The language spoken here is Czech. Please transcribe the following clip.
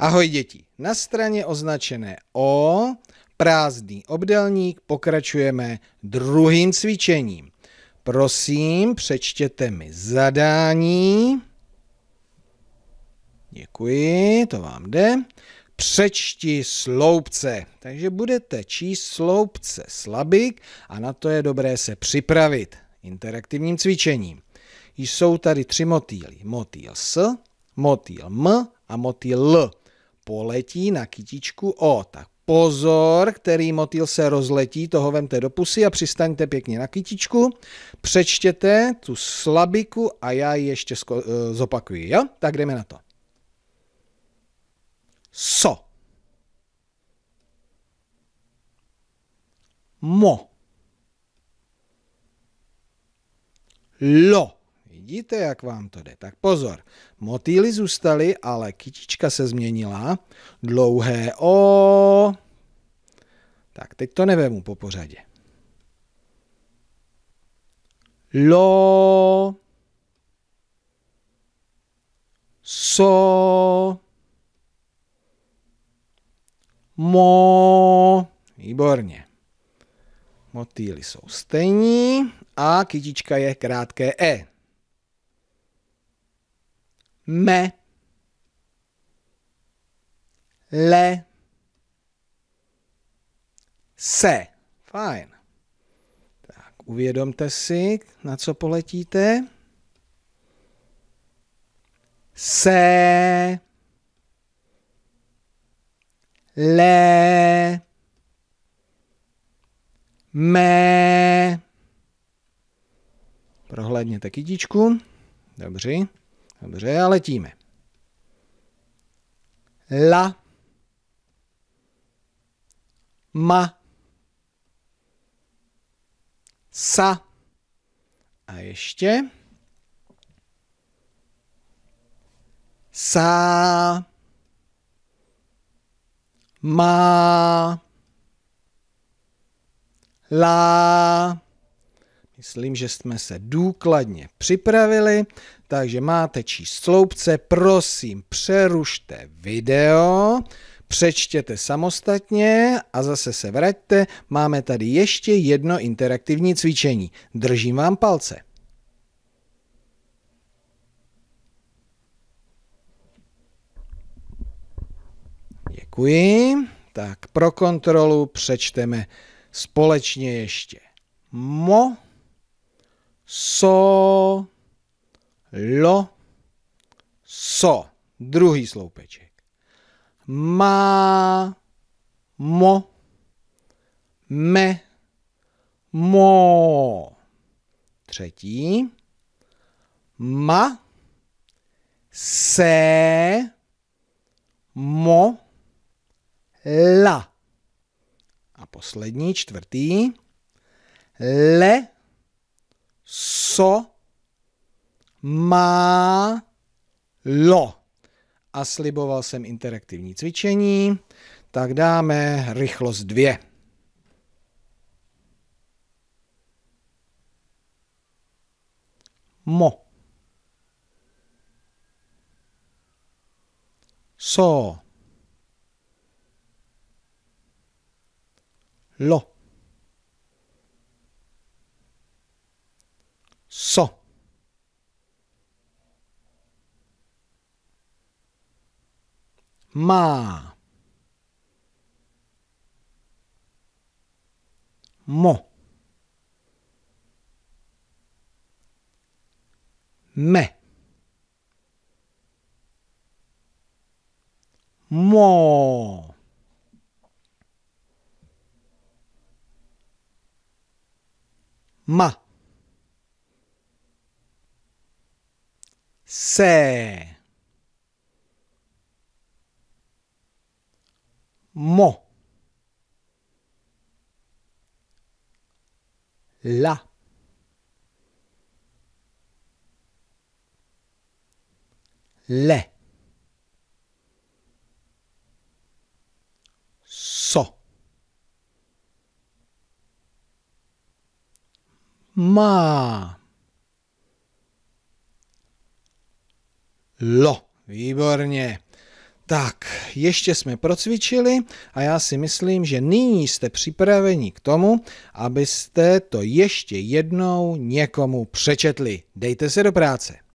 Ahoj děti, na straně označené O, prázdný obdelník, pokračujeme druhým cvičením. Prosím, přečtěte mi zadání. Děkuji, to vám jde. Přečti sloupce. Takže budete číst sloupce slabik a na to je dobré se připravit interaktivním cvičením. Jsou tady tři motýly. Motýl S, motýl M a motýl L poletí na kytičku O. Tak pozor, který motýl se rozletí, toho vemte do pusy a přistaňte pěkně na kytičku. Přečtěte tu slabiku a já ji ještě eh, zopakuji, jo? Tak jdeme na to. So. Mo. Lo. Vidíte, jak vám to jde? Tak pozor, motýly zůstaly, ale kytička se změnila. Dlouhé O. Tak, teď to nevemu po pořadě. Lo. So. Mo. Výborně. Motýly jsou stejní a kytička je krátké E me, le, se. Fajn. Tak, uvědomte si, na co poletíte. Se, le, me. Prohlédněte kytičku. Dobře. Dobře, a letíme. La. Ma. Sa. A ještě. Sa. Ma. La. Myslím, že jsme se důkladně připravili, takže máte číst sloupce. Prosím, přerušte video, přečtěte samostatně a zase se vraťte. Máme tady ještě jedno interaktivní cvičení. Držím vám palce. Děkuji. Tak pro kontrolu přečteme společně ještě. Mo so, lo, so. Druhý sloupeček. Ma, mo, me, mo. Třetí. Ma, se, mo, la. A poslední, čtvrtý. Le, so, má, lo. A sliboval jsem interaktivní cvičení, tak dáme rychlost dvě. Mo. So. Lo. So. Má. Mo. Me. Mo. Ma. Se mo la. Le so. Ma Lo, výborně. Tak, ještě jsme procvičili a já si myslím, že nyní jste připraveni k tomu, abyste to ještě jednou někomu přečetli. Dejte se do práce.